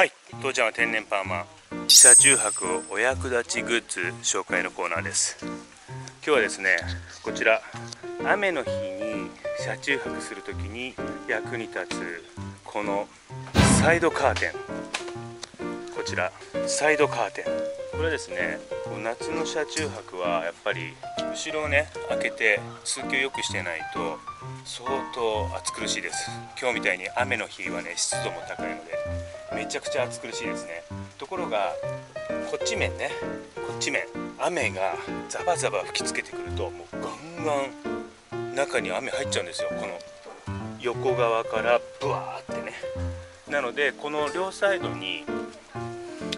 はい。父ちゃんは天然パーマ車中泊お役立ちグッズ紹介のコーナーです。今日はですねこちら雨の日に車中泊するときに役に立つこのサイドカーテン。こちらサイドカーテン。これはですね夏の車中泊はやっぱり後ろをね開けて通気を良くしてないと相当暑苦しいです。今日みたいに雨の日はね湿度も高いので。ちゃくちゃ暑苦しいですね。ところがこっち面ね。こっち面。雨がザバザバ吹きつけてくるともうガンガン中に雨入っちゃうんですよ。この横側からブワーってね。なのでこの両サイドに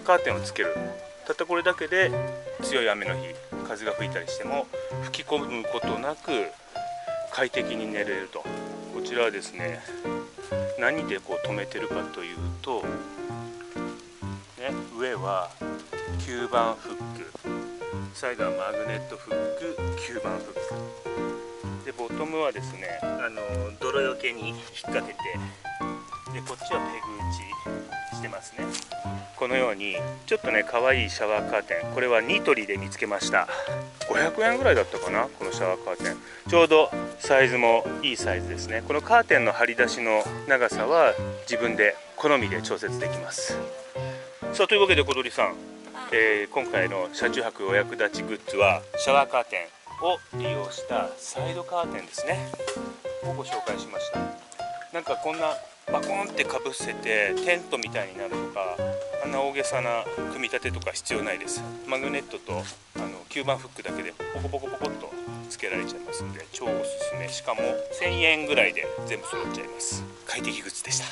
カーテンをつける。たったこれだけで強い雨の日風が吹いたりしても吹き込むことなく快適に寝れると。ちらはですね何でこう止めてるかというと、ね、上は吸盤フックサイドはマグネットフック吸盤フック。でボトムはですねあの泥よけに引っ掛けてでこっちはペグ打ちこのようにちょっとね可愛いシャワーカーテンこれはニトリで見つけました。500円ぐらいだったかなこのシャワーカーテン。ちょうどサイズもいいサイズですね。このカーテンの張り出しの長さは自分で好みで調節できます。さあというわけで小鳥さん、えー、今回の車中泊お役立ちグッズはシャワーカーテンを利用したサイドカーテンですね。をご紹介しました。なんかこんなバコンってかぶせてテントみたいになるとかあんな大げさな組み立てとか必要ないです。マグネットとあの吸盤フックだけでポコポコポコっとつけられちゃいますんで超おすすめ。しかも1000円ぐらいで全部揃っちゃいます。快適グッズでした。